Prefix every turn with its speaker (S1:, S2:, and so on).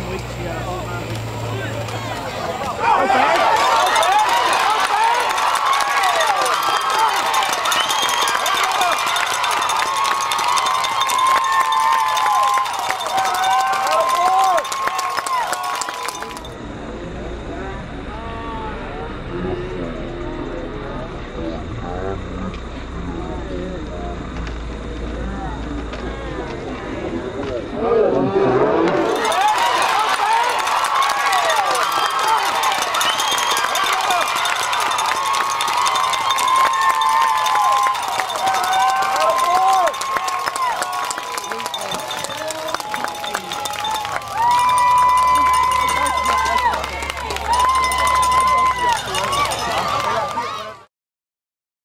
S1: nine weeks, yeah, about nine weeks. Okay.